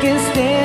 Can't stand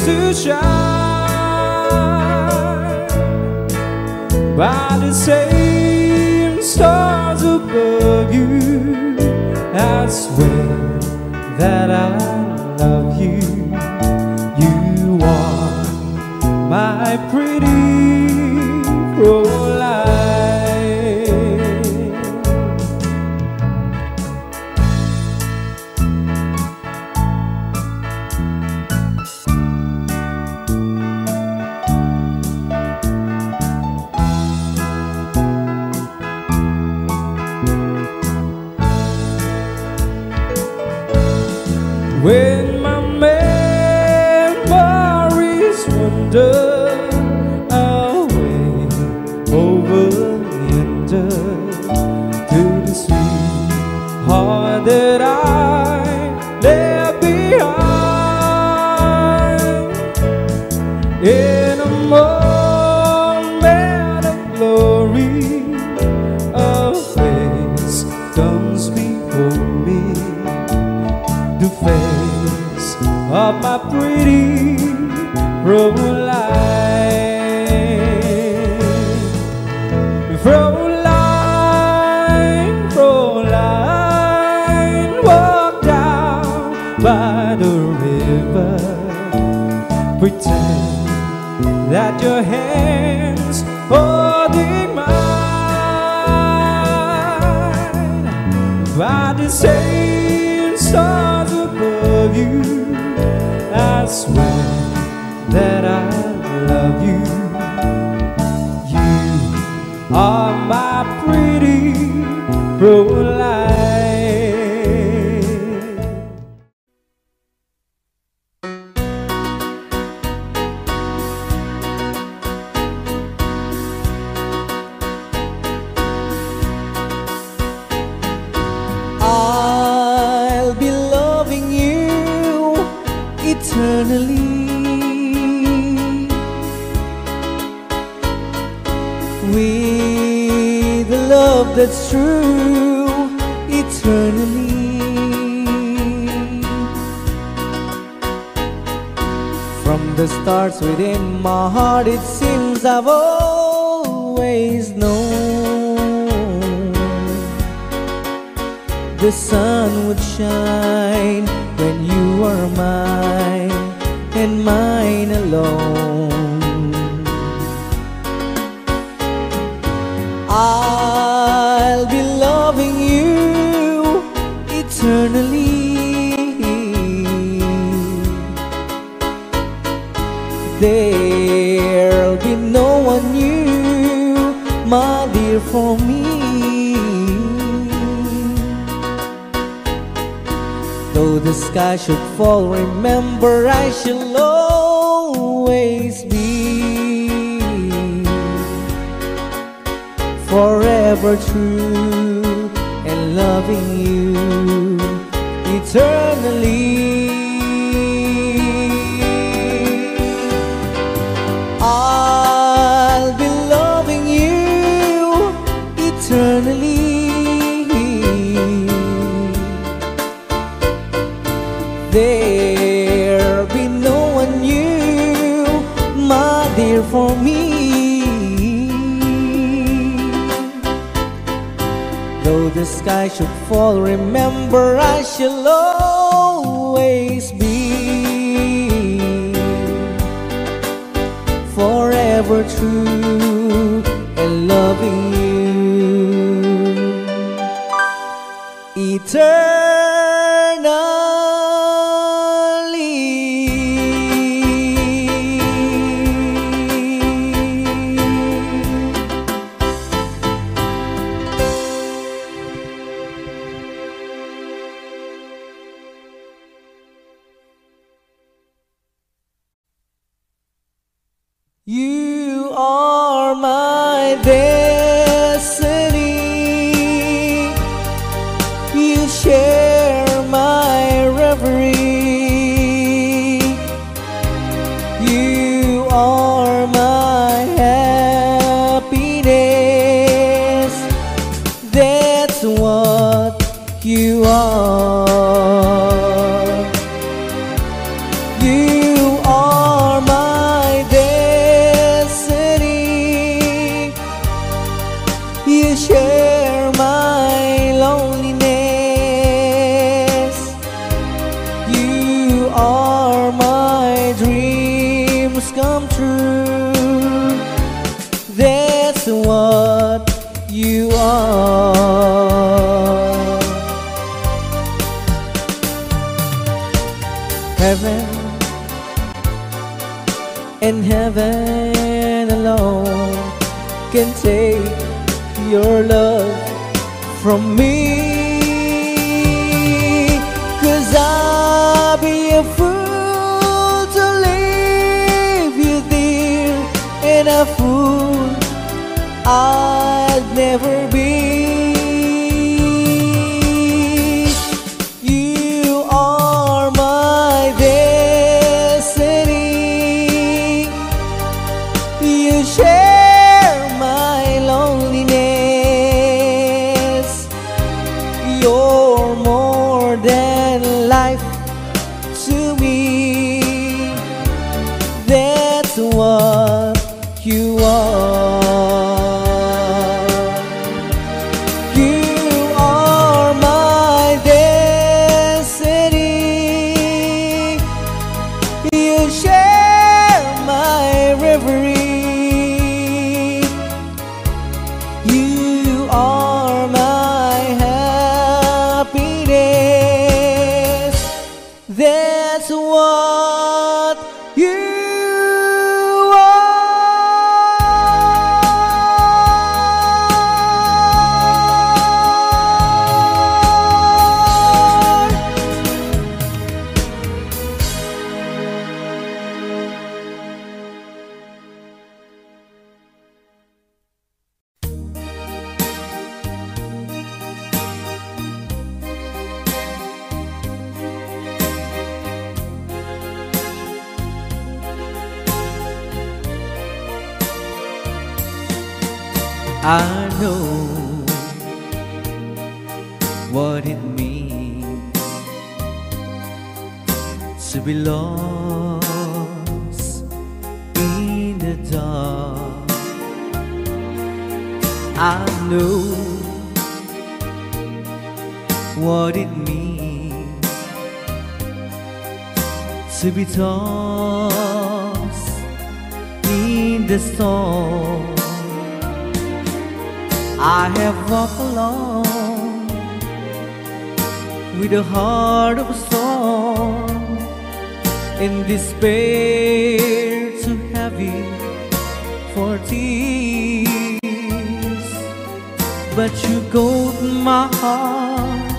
to shine by the same stars above you. I swear that I love you. You are my pretty. Весело forever true and loving you eternally. Of a storm in despair too heavy for tears. But you got my heart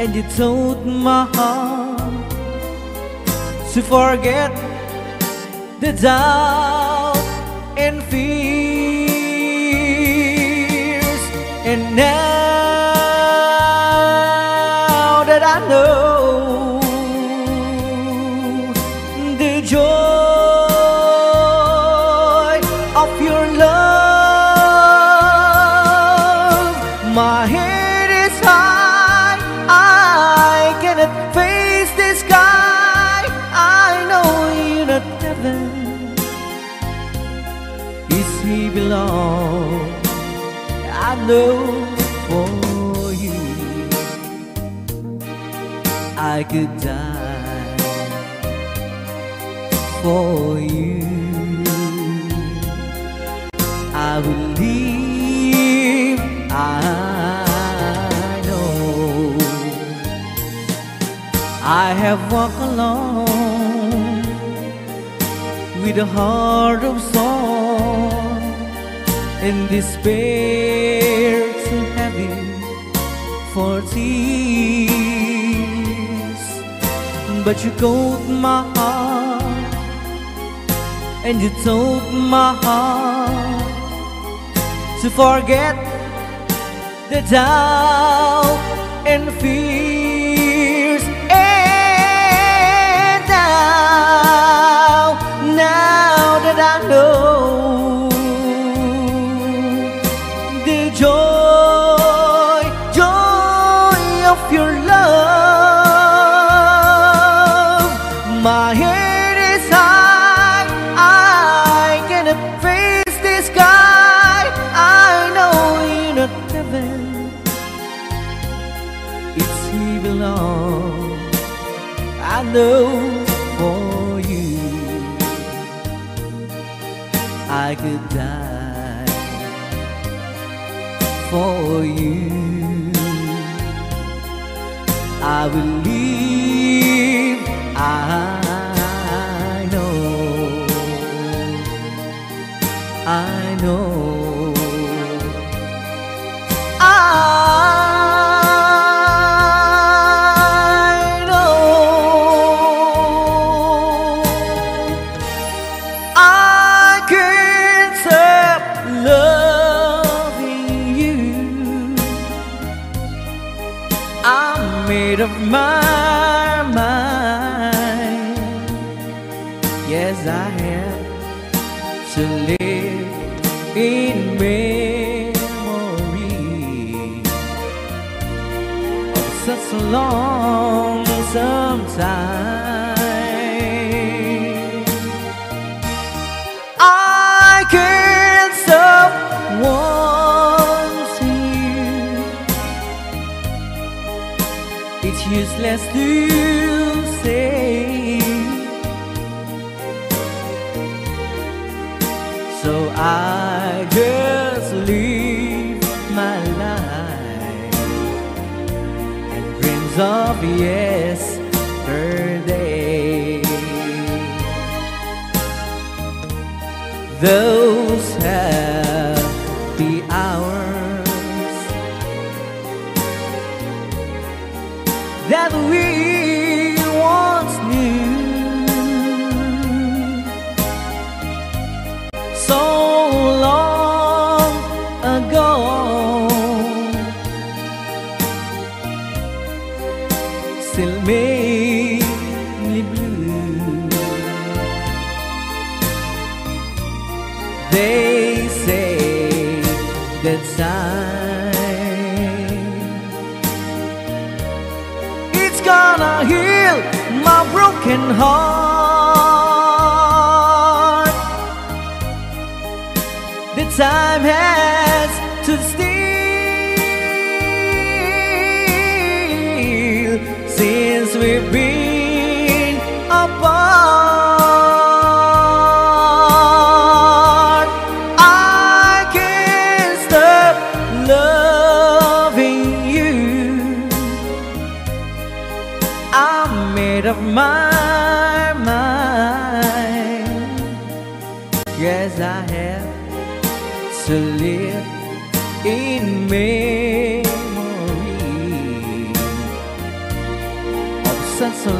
and you told my heart to forget the doubt and fears. And now know for you. I could die for you. I will leave. I know. I have walked alone with a heart of song and despair too heavy for tears. But you called my heart and you told my heart to forget the doubt and fears. And now, now that I know know for you, I could die for you. I will of yesterday. Those happy hours that we broken heart.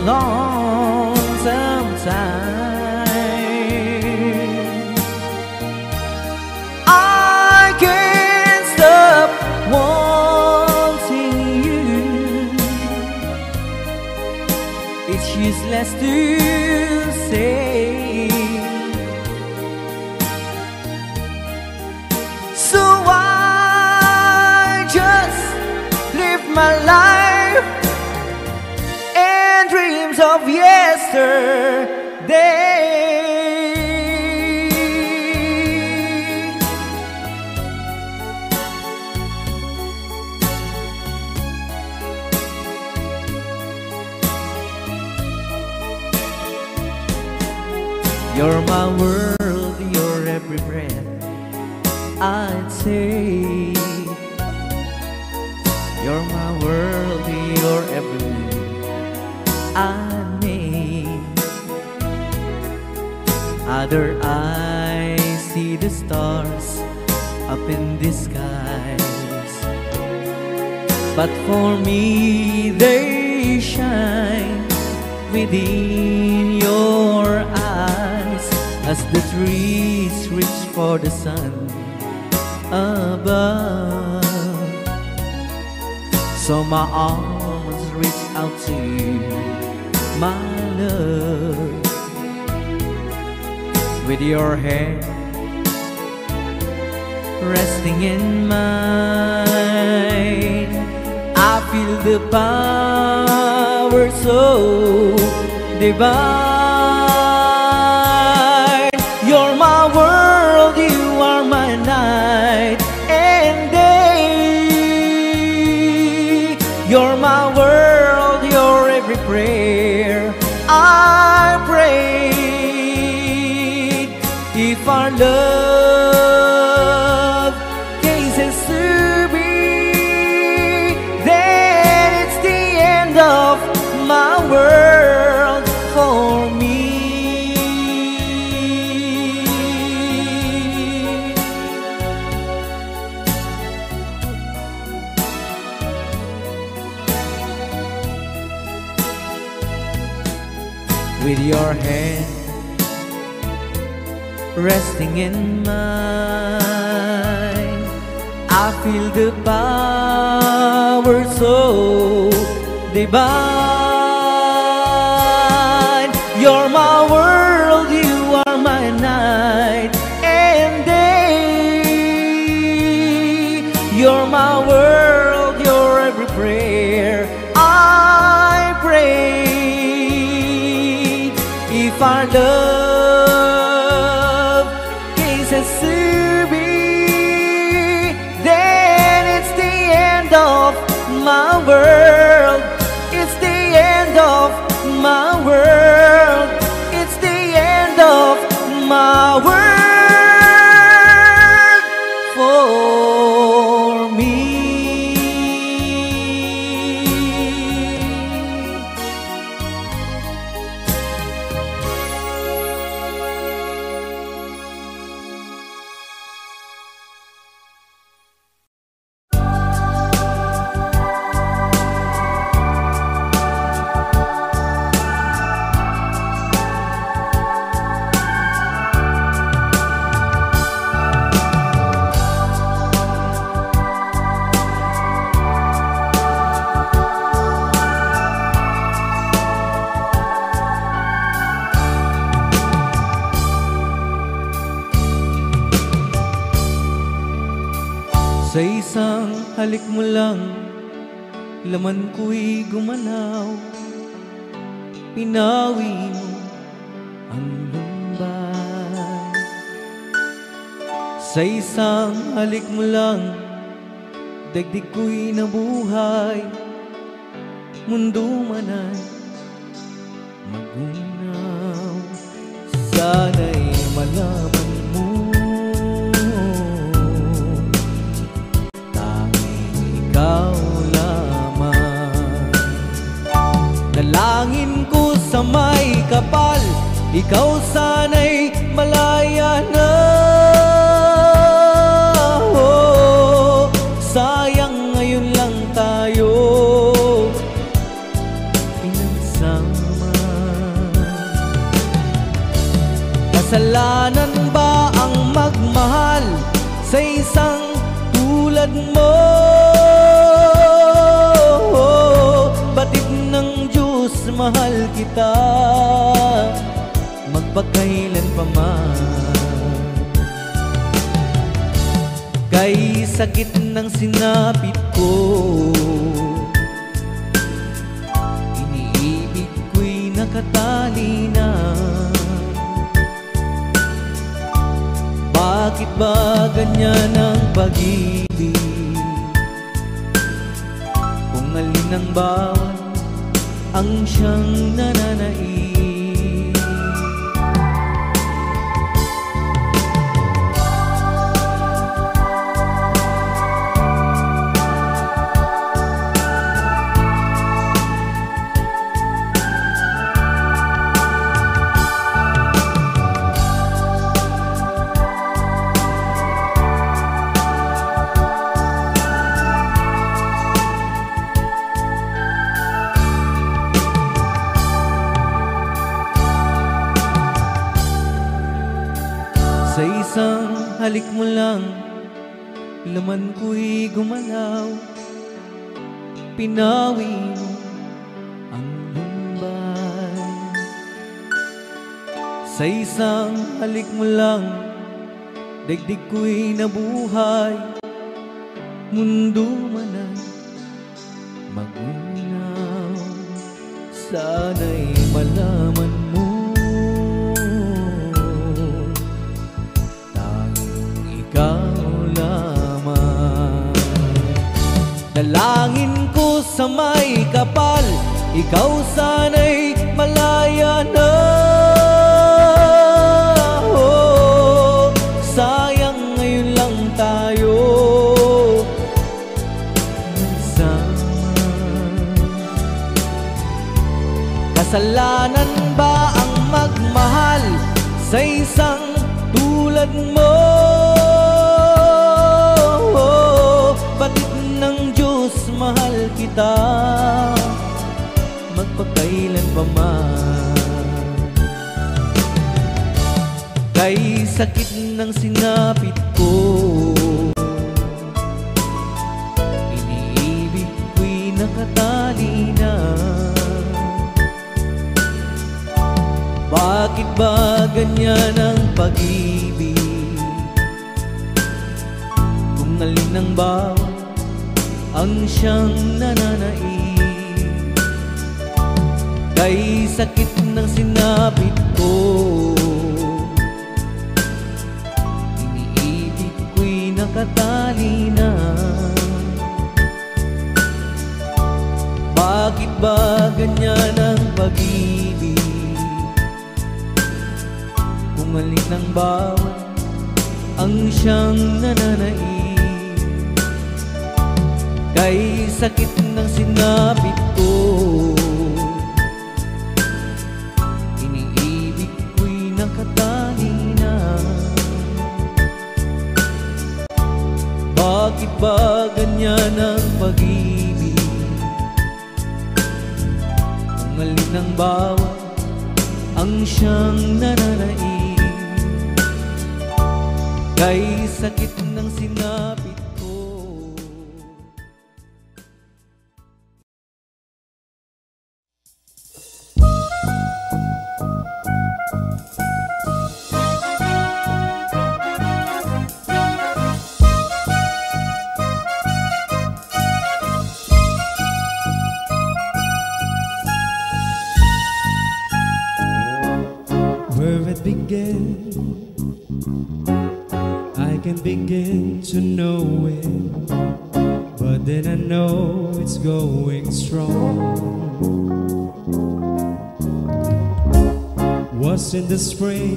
Long yesterday. You're my world, but for me they shine within your eyes as the trees reach for the sun above. So my arms reach out to you, my love, with your hand resting in mine. Feel the power so divine. You're my world, you are my night and day. You're my world, your every prayer I pray. If our love feel the power so divine. dico buhay Mundo man ay magunaw Sana'y malaman mo Tanging ikaw lamang. Dalangin ko sa may kapal Ikaw sana'y malaya na. Kasalanan ba ang magmahal sa isang tulad mo? Batid ng Diyos mahal kita Magpakailan pa man Kay sakit ng sinapit ba ganyan ang pag-ibig? Kung alin ang bawat ang siyang nananaig Kay sakit ng sinapit ko Iniibig ko'y nakatali na Bakit ba ganyan ang pag-ibig? Kung alin ang bawat ang siyang nananaig. Kay sakit ng sinapit spring,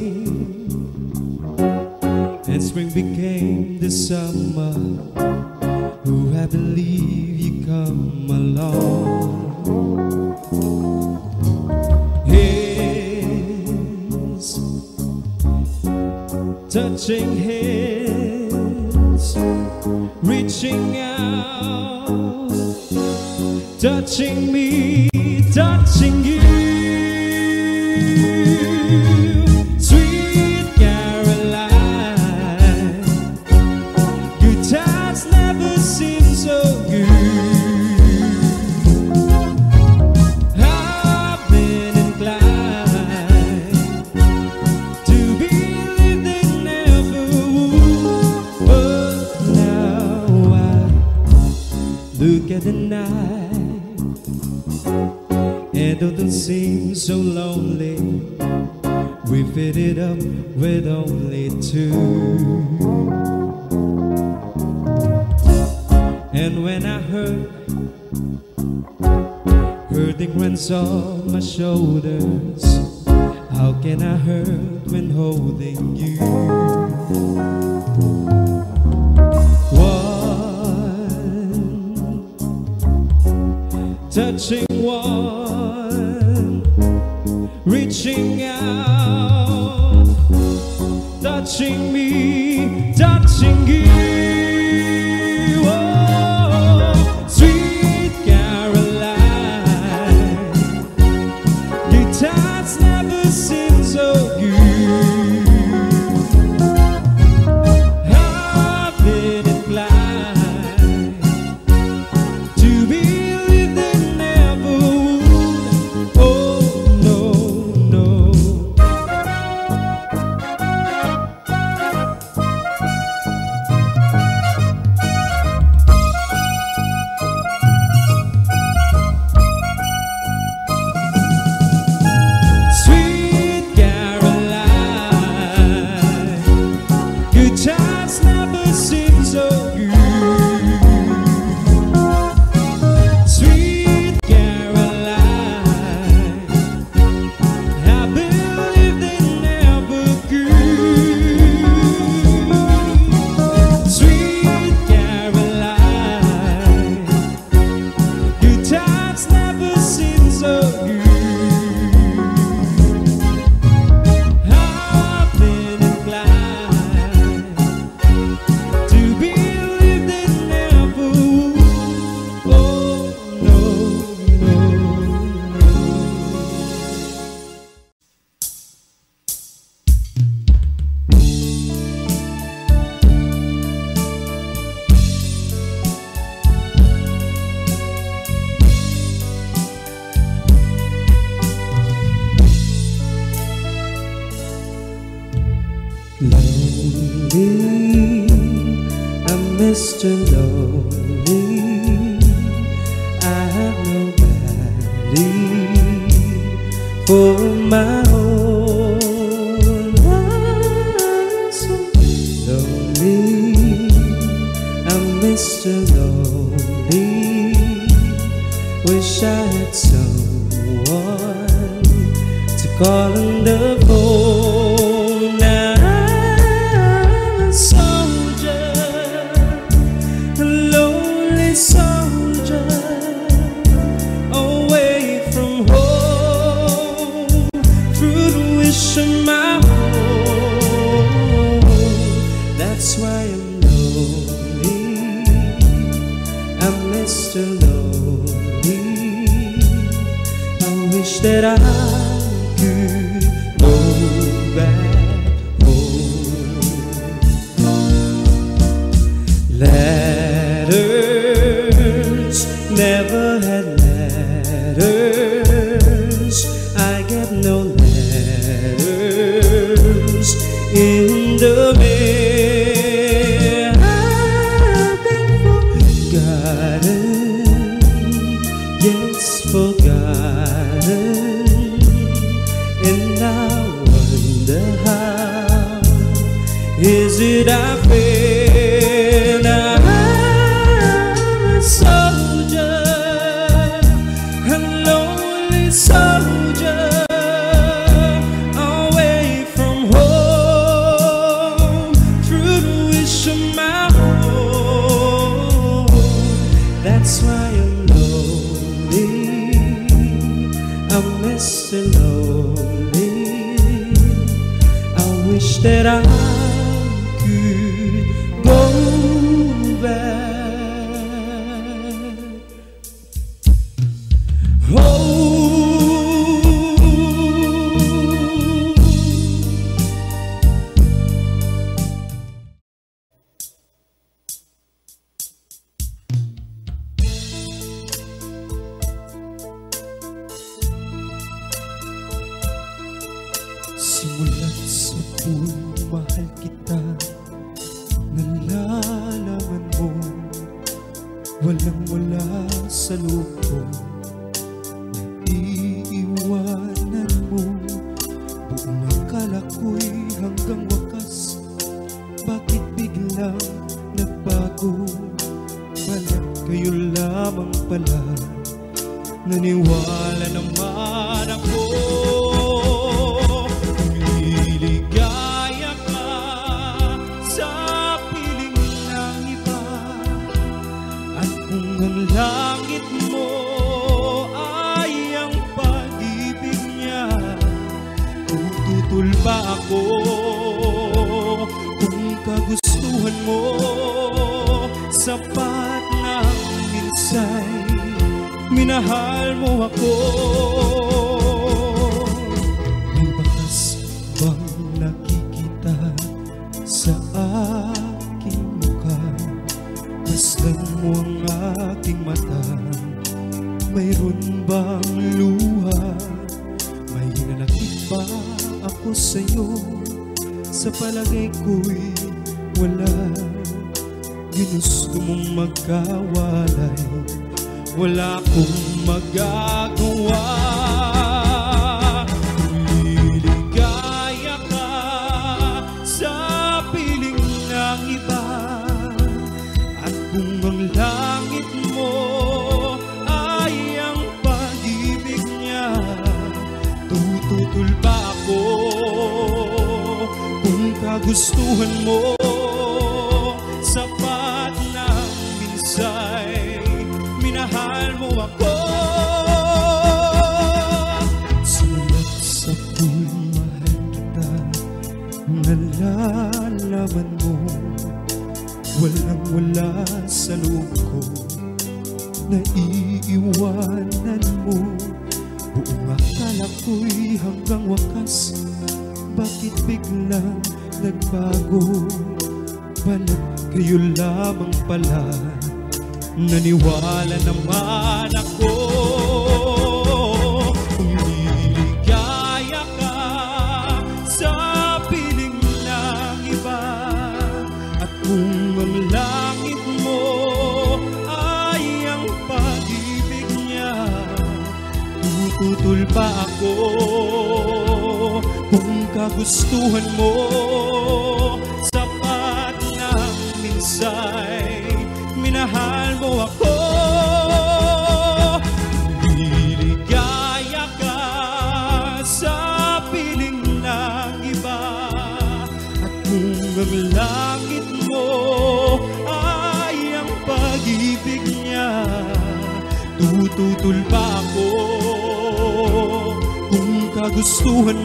And when I heard Hurting runs on my shoulders. How can I hurt when holding you? One touching one, 亲密的情谊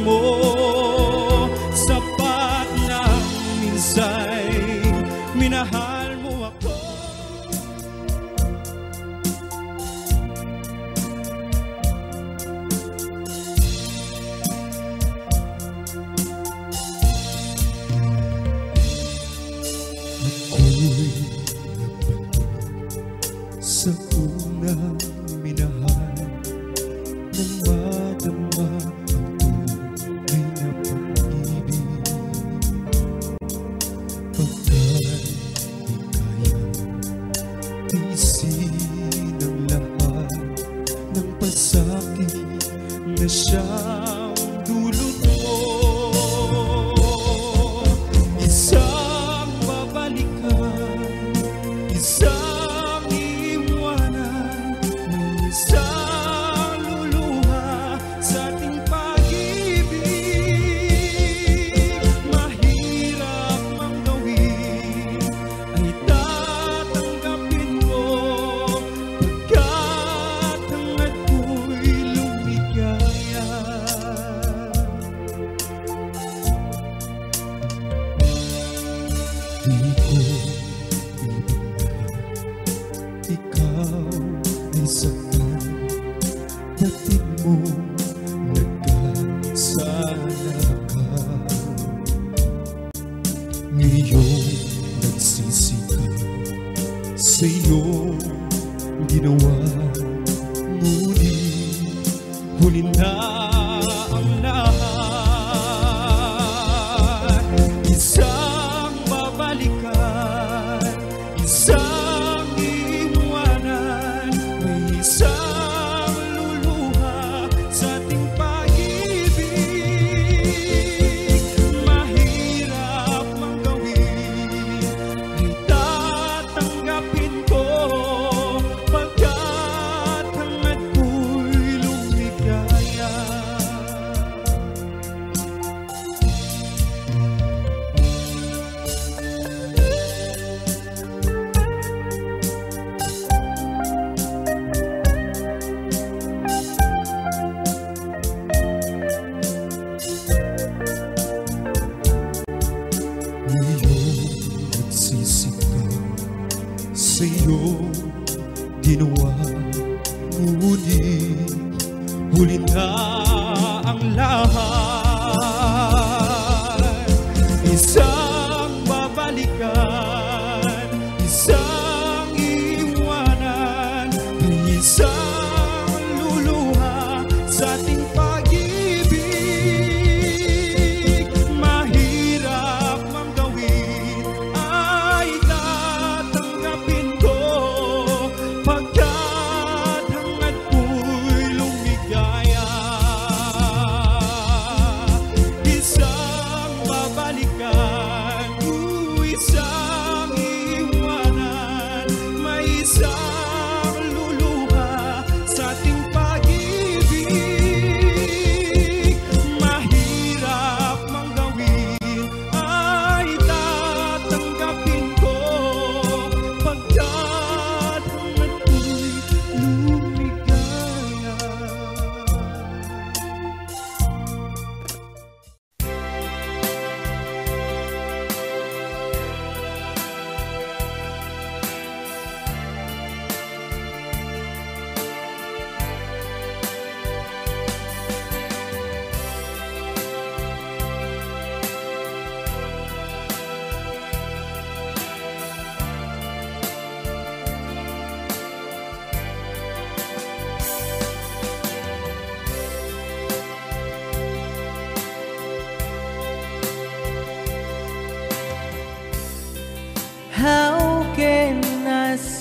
amor.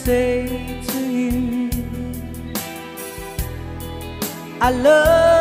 Say to you I love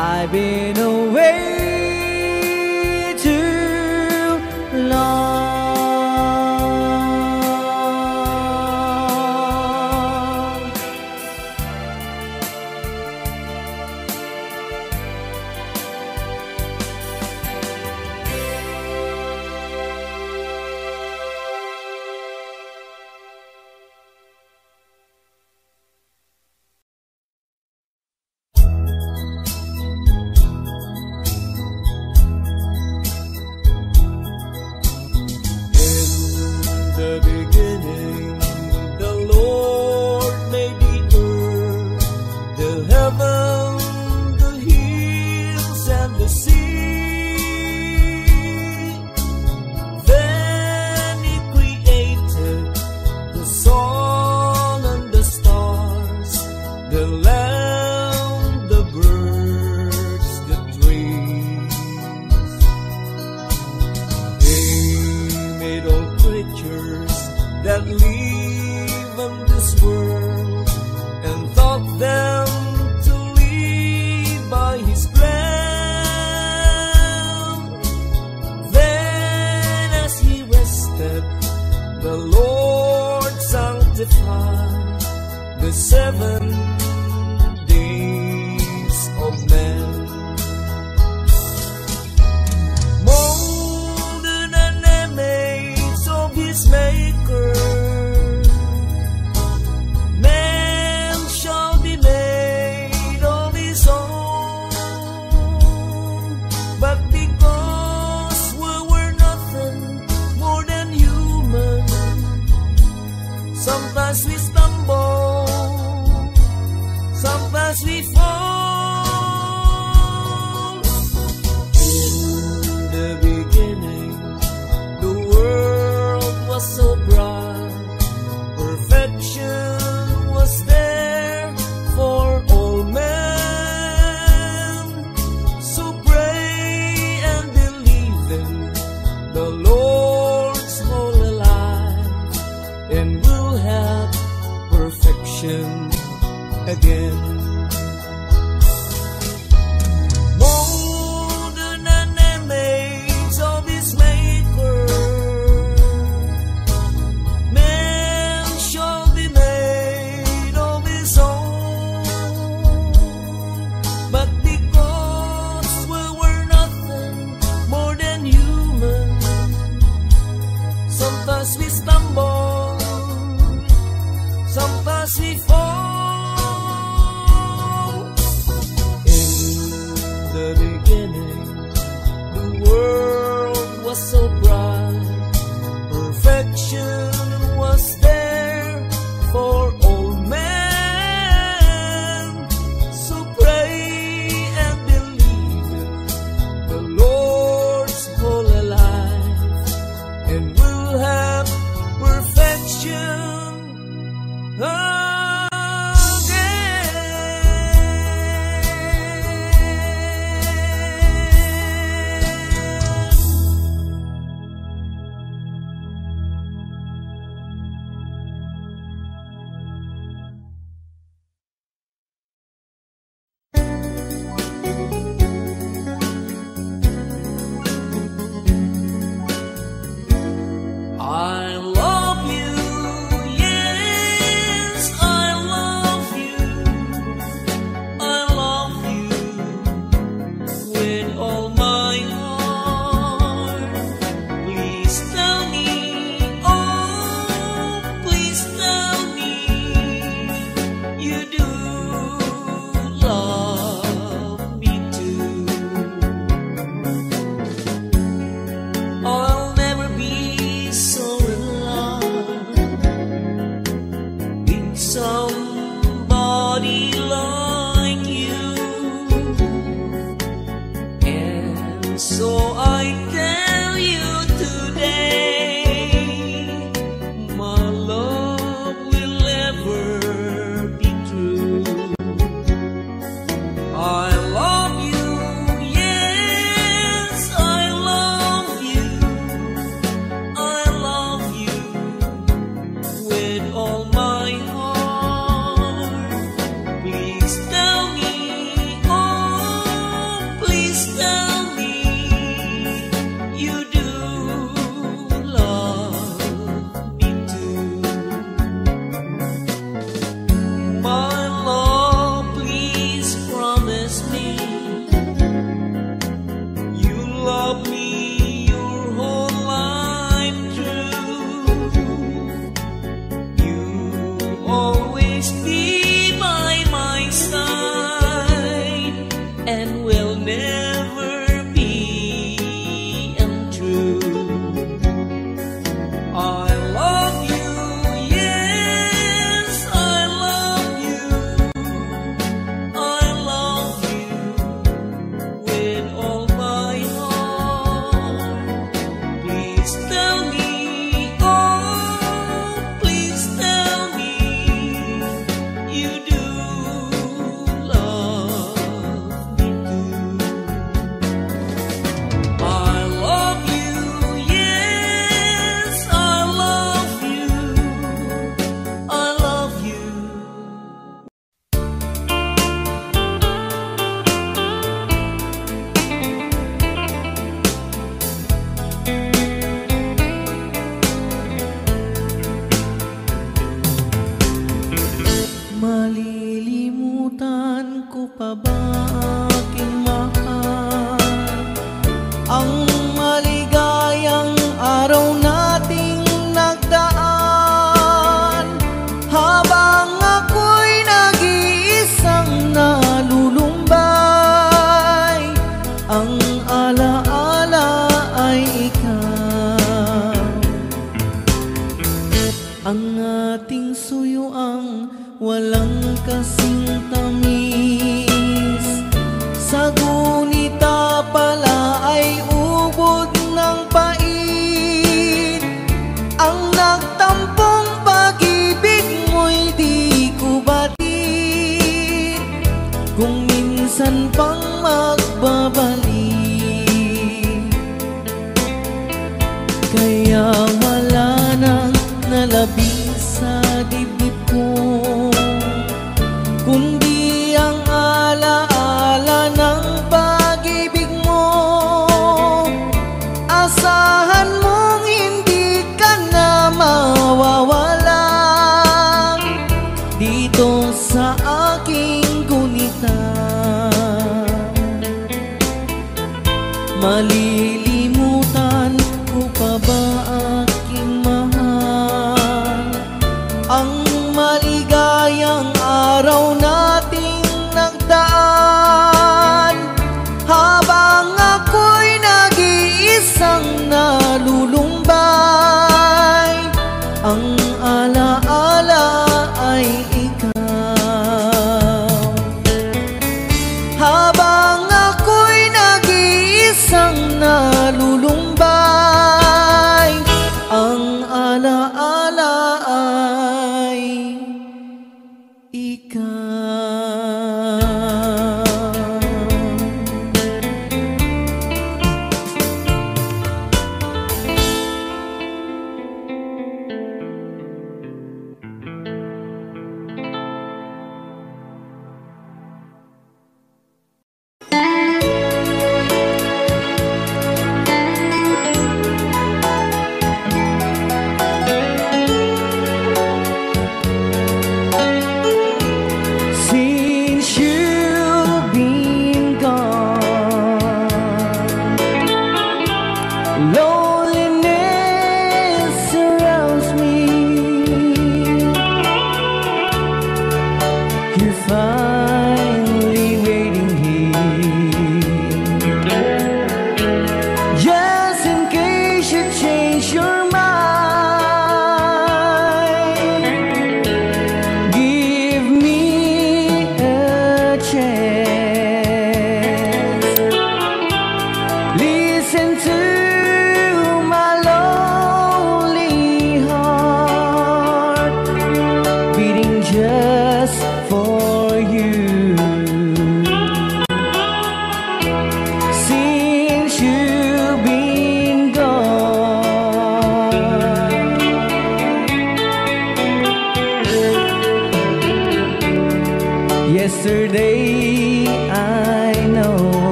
I've been away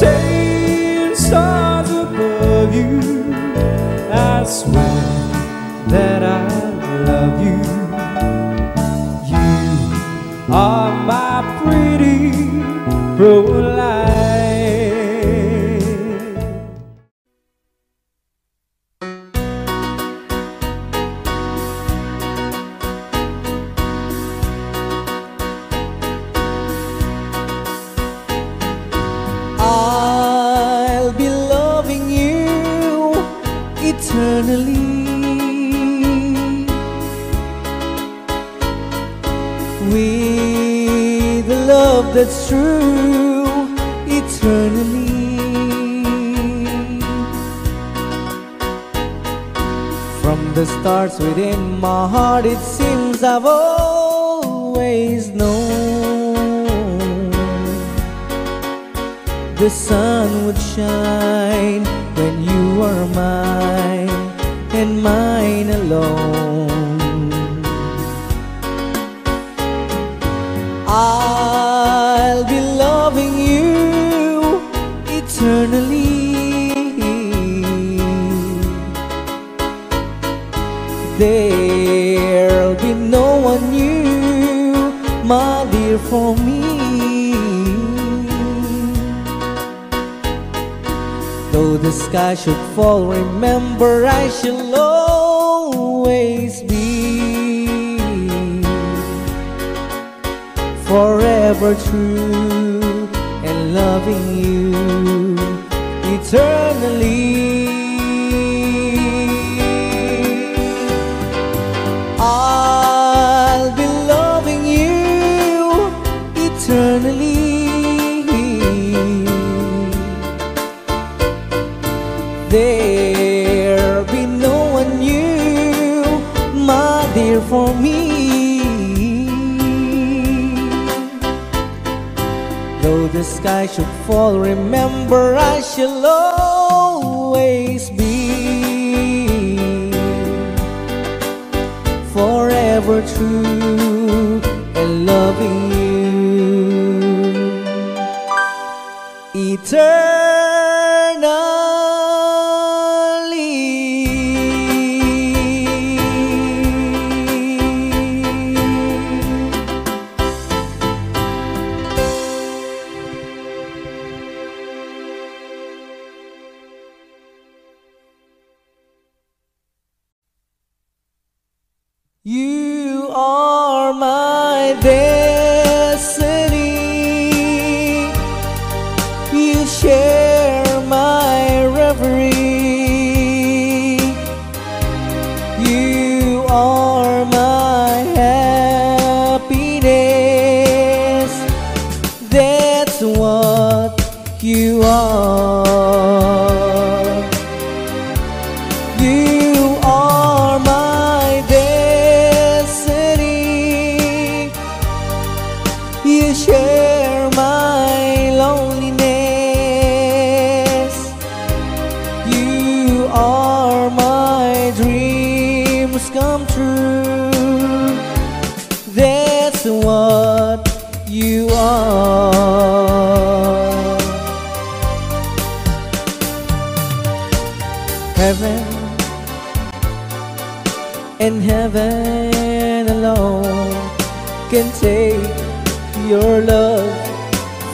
sailing stars above you. I swear that I love you. You are my pretty pro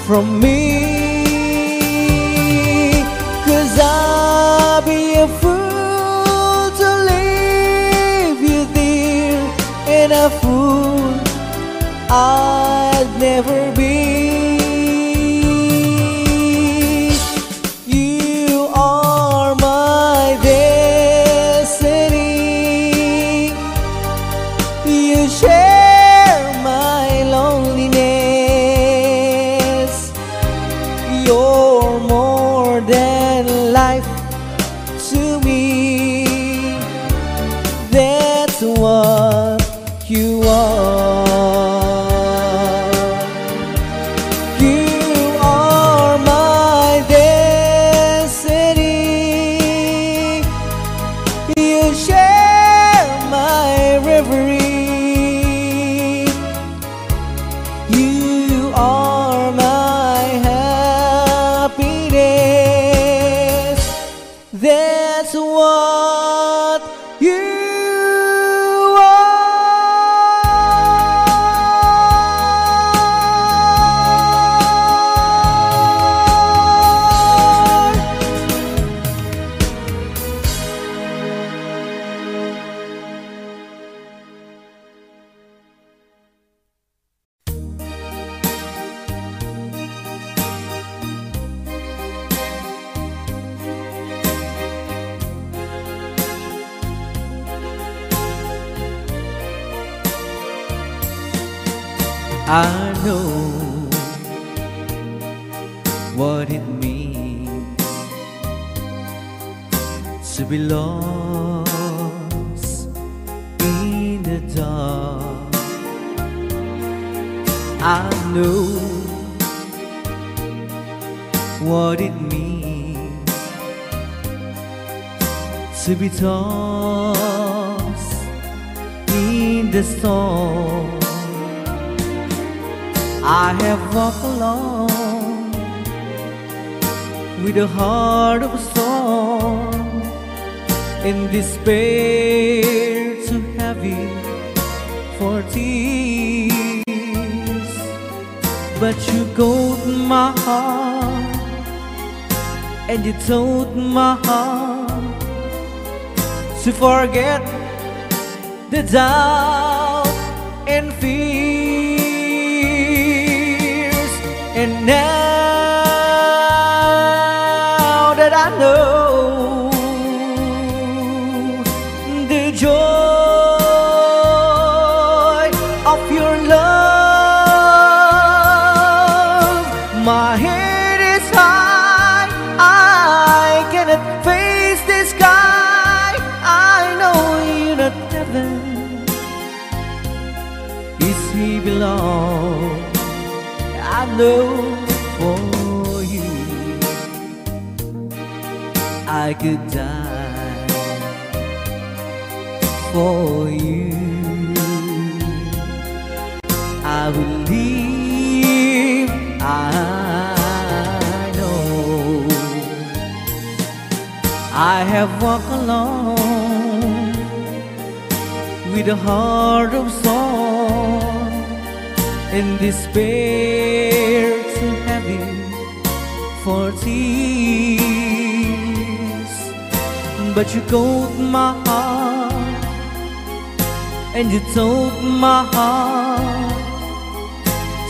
from me. Cause I'll be a fool to leave you there. And a fool I'd never be. 到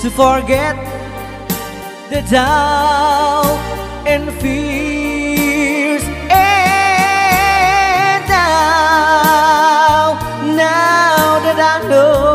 to forget the doubt and fears. And now now that I know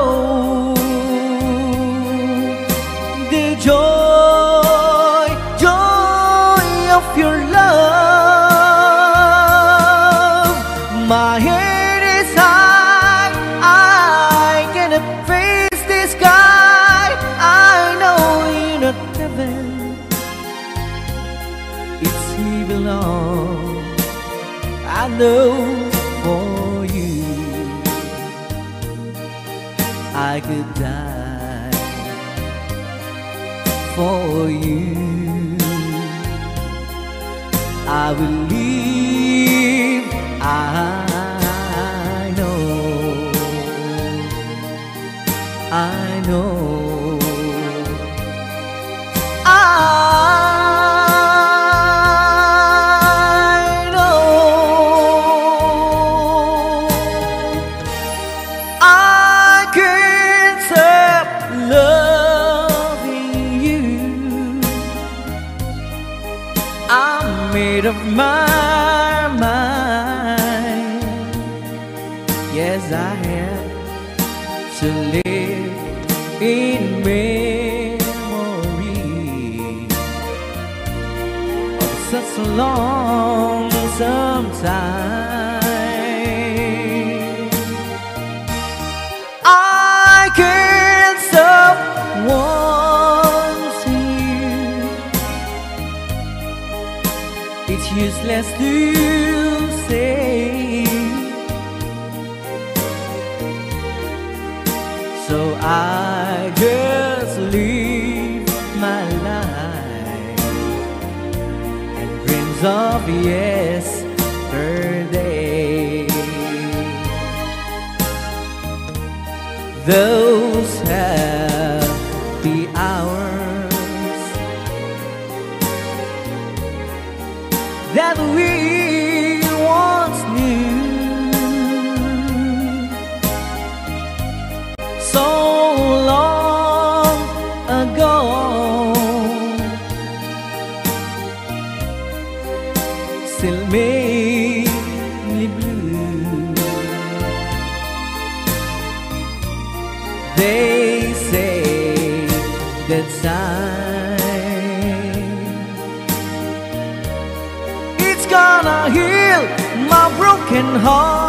know for you. I could die for you. I will of yesterday. The heart.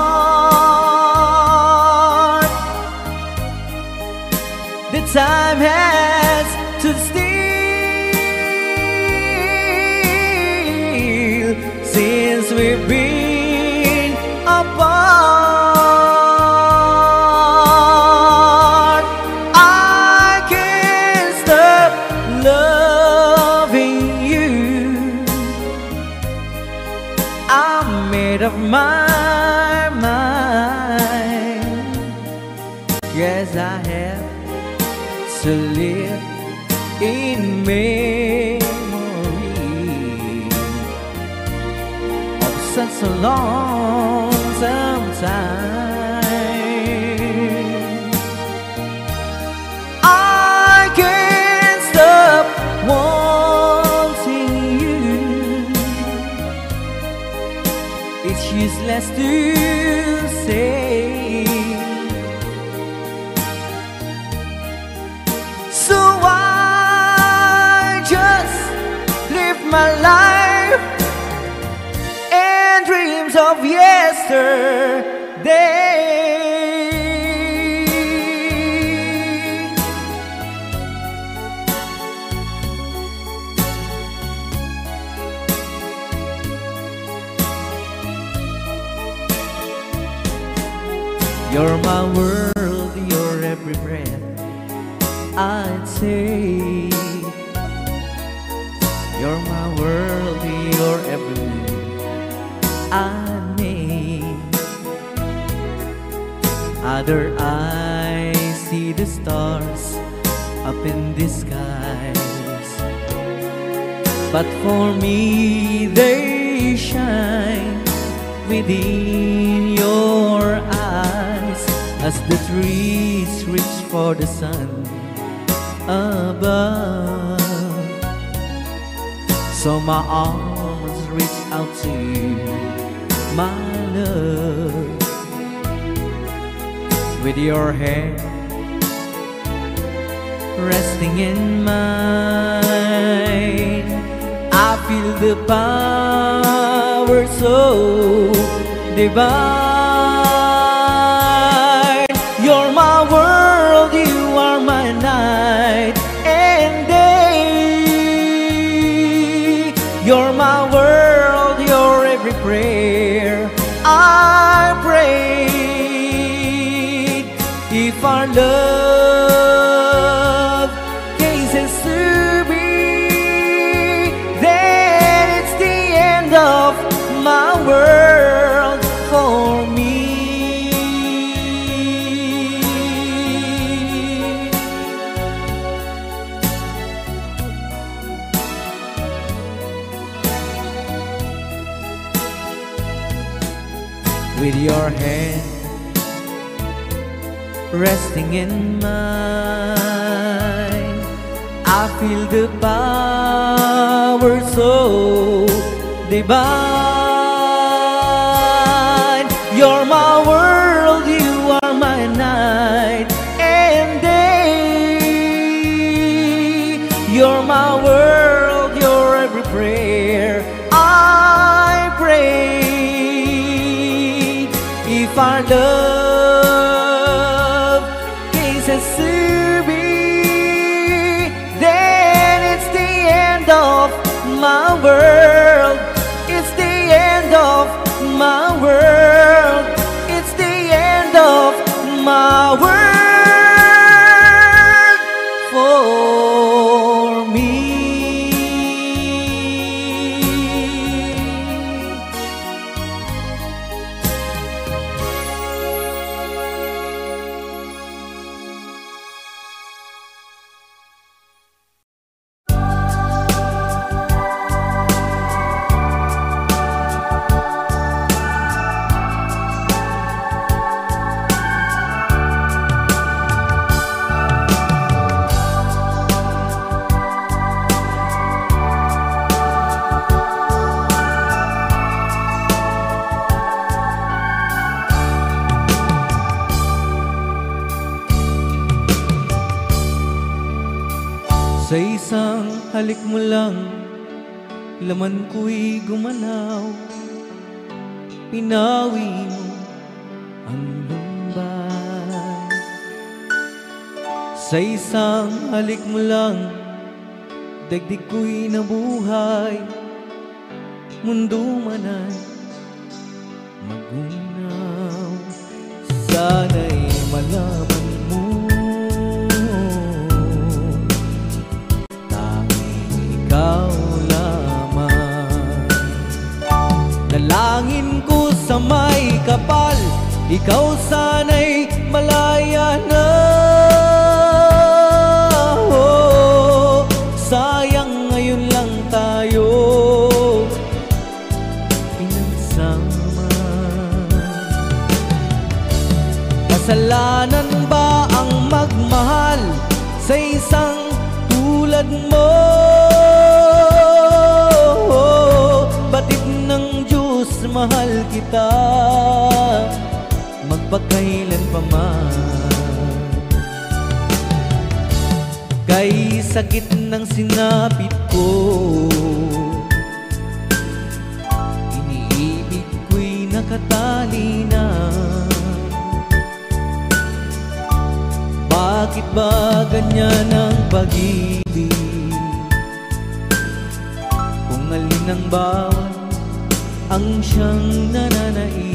My life and dreams of yesterday. You're my world, you're every breath I'd say. World, you're every move I make. Other eyes see the stars up in the skies, but for me they shine within your eyes as the trees reach for the sun above. So my arms reach out to you, my love, with your hand resting in mine. I feel the power so divine. 了。Resting in mine. I feel the power so divine. Laman ko'y gumalaw Pinawi mo ang lumbay. Sa isang halik mo lang Dagdig ko'y nabuhay. Mundo man ay magunaw. Sana'y malaman Ikaw sana'y malaya na. Oh, Sayang ngayon lang tayo. Pinagsama. Kasalanan ba ang magmahal Sa isang tulad mo? Batid ng Diyos, mahal kita Magpakailan pa man. Kay sakit ng sinapit ko Iniibig ko'y nakatali na. Bakit ba ganyan ang pag-ibig? Kung alin ang bawat ang siyang nananaig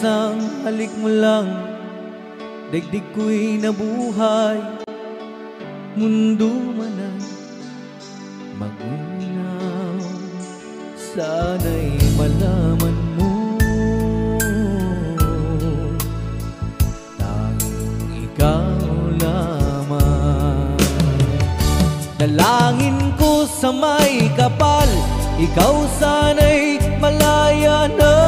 isang halik mo lang. Daigdig ko'y nabuhay. Mundo man ay magunaw. Sana'y malaman mo. Tanging ikaw lamang. Dalangin ko sa may kapal. Ikaw sana'y malaya na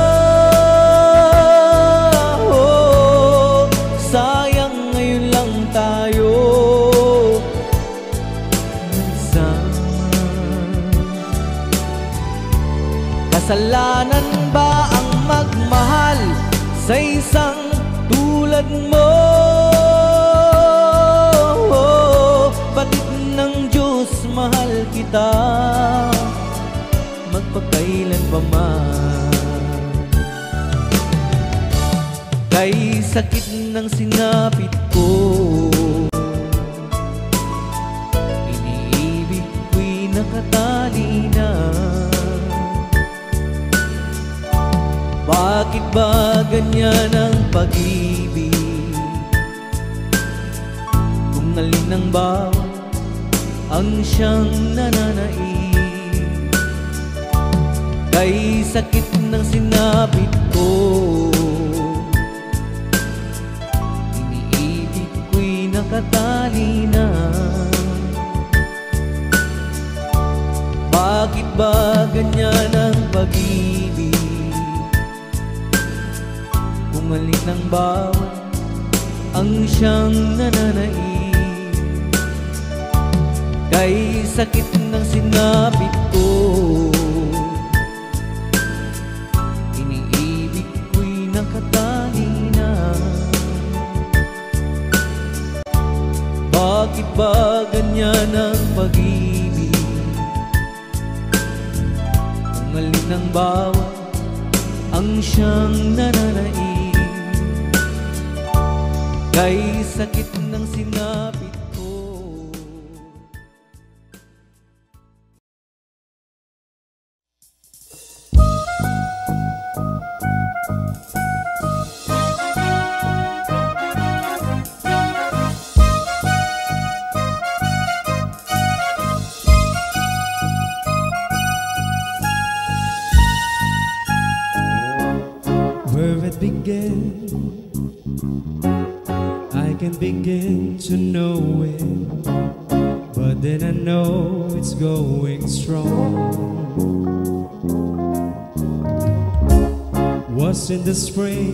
sakit ng sinapit ko. Iniibig ko'y nakatali na. Bakit ba ganyan ang pag-ibig? Kung alin ang bawat ang siyang nananaig Kung alin ang bawat ang siyang nananaig. Kay sakit ng sinapit ko. Iniibig ko'y nakatali na. Bakit ba ganyan ang pag-ibig? Ang bawat ang siyang nananaig Kay sakit in the spring,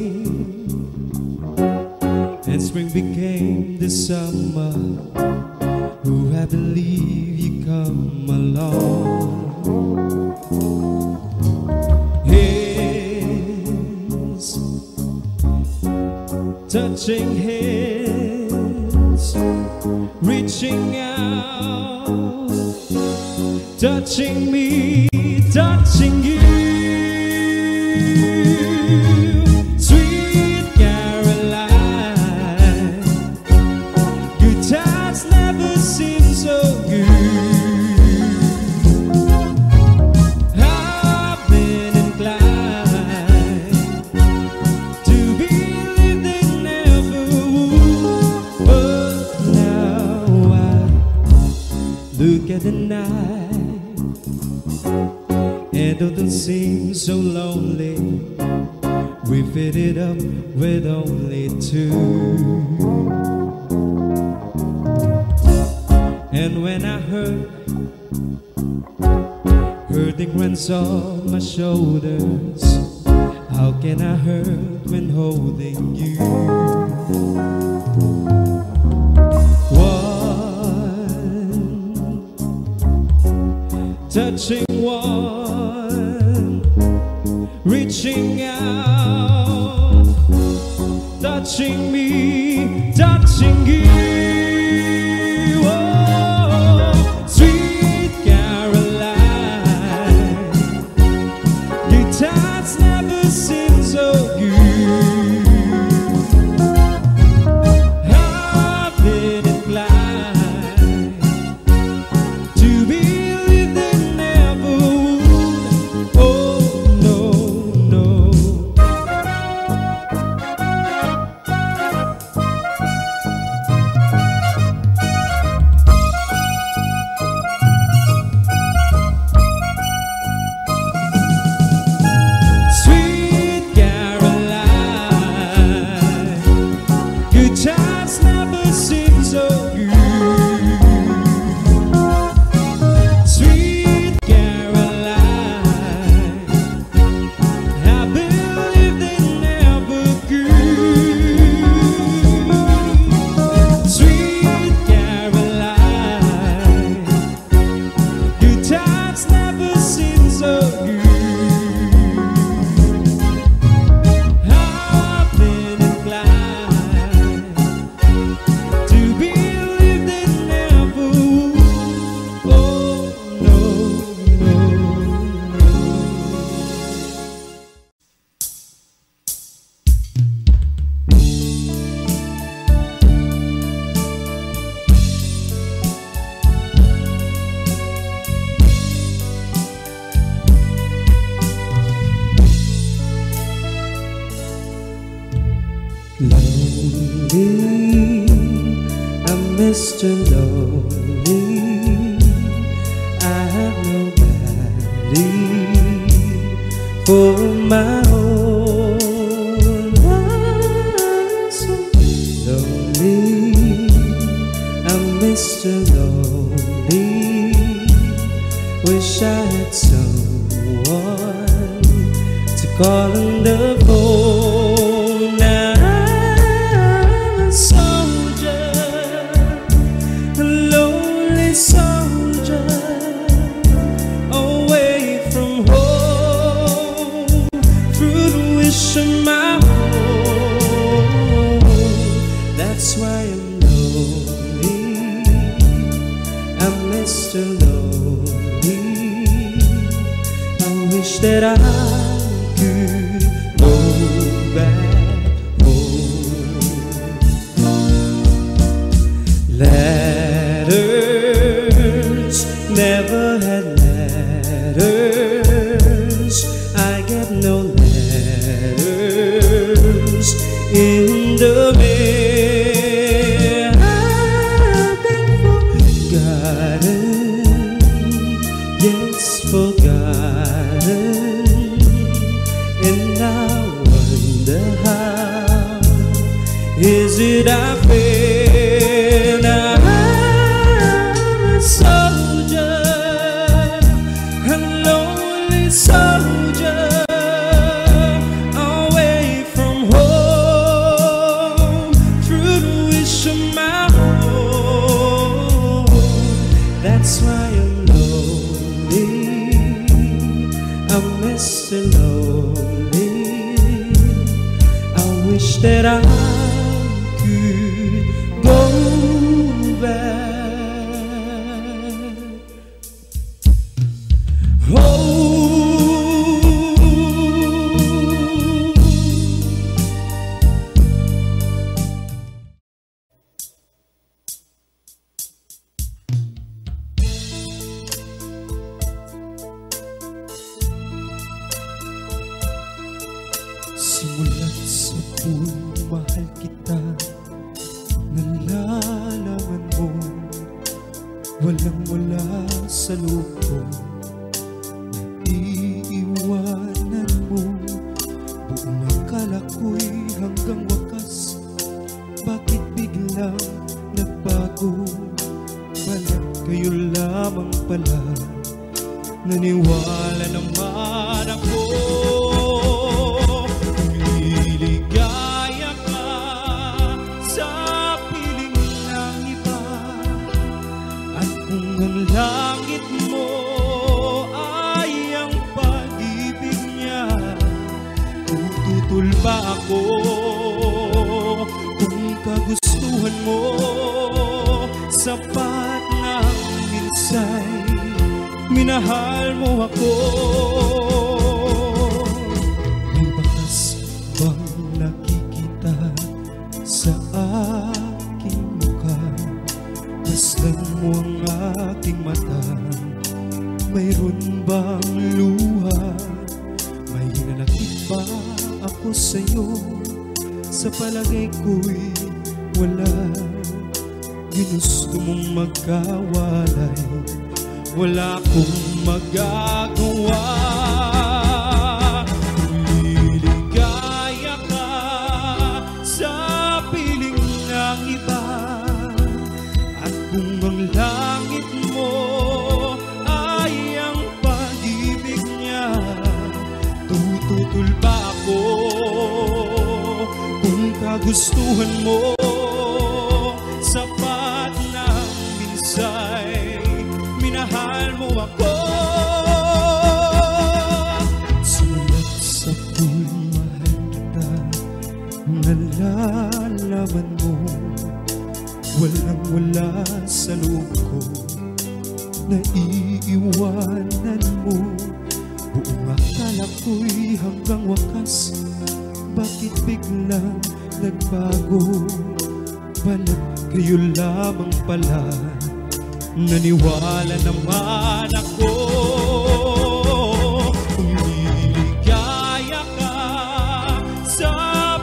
ako May bakas bang nakikita sa aking mukha? Paslan mo ang aking mata. Mayroon bang luha? May hinanakit ba ako sa'yo? Sa palagay ko'y wala. Ginusto mong magkawalay Wala akong magagawa. Liligaya ka sa piling ng iba. At kung ang langit mo ay ang pag-ibig niya Tututol ba ako kung kagustuhan mo biglang nagbago. Balat kayo lamang pala. Naniwala naman ako. Kung liligaya ka sa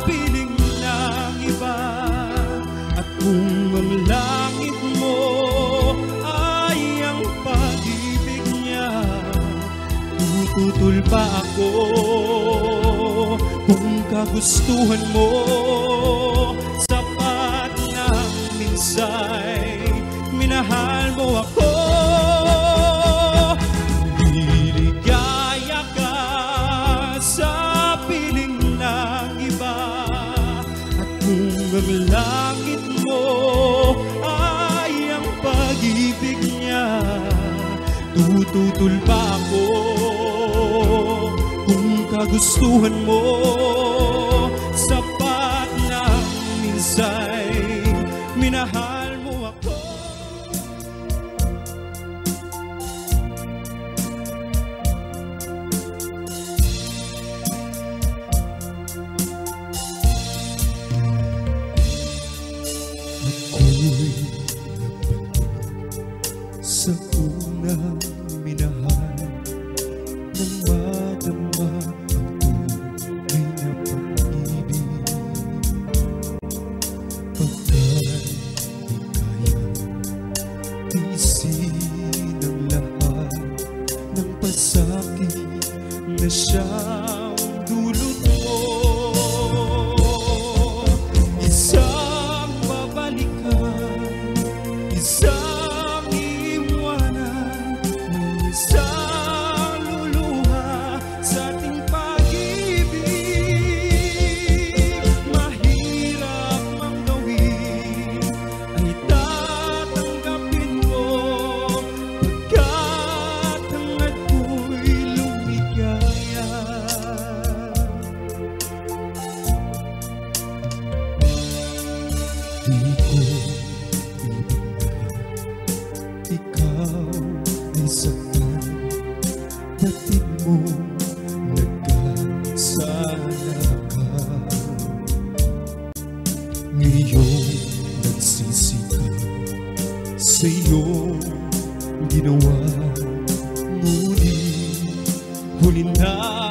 piling ng iba At kung mo ay ang pag-ibig niya Tututol pa kagustuhan mo. Sapat na minsay minahal mo ako. Liligaya ka sa piling ng iba. At kung ang langit mo ay ang pag-ibig niya Tututol kagustuhan mo 우리 울린다.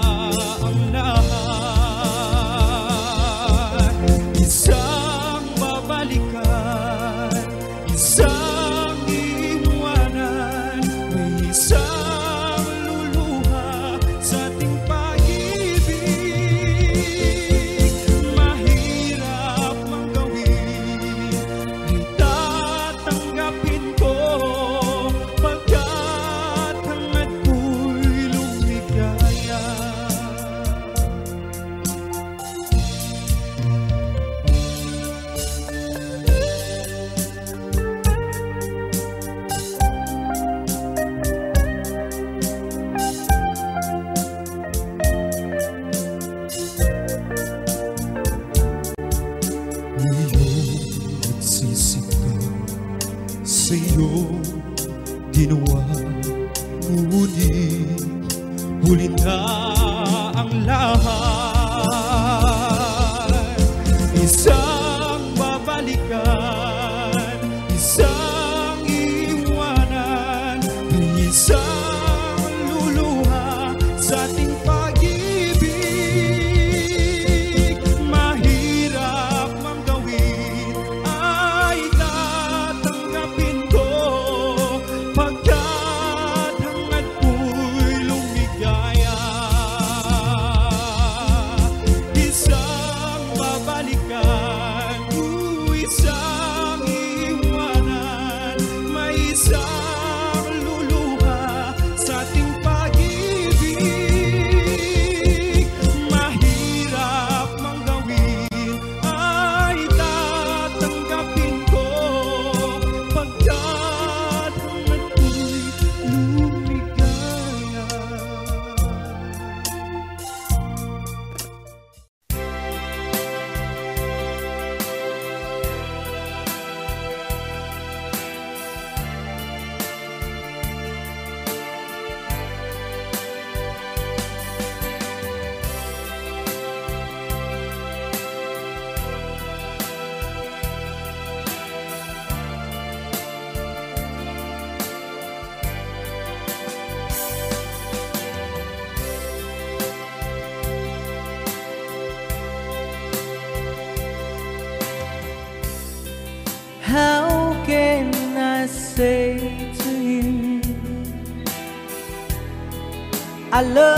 I love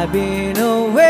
I've been away.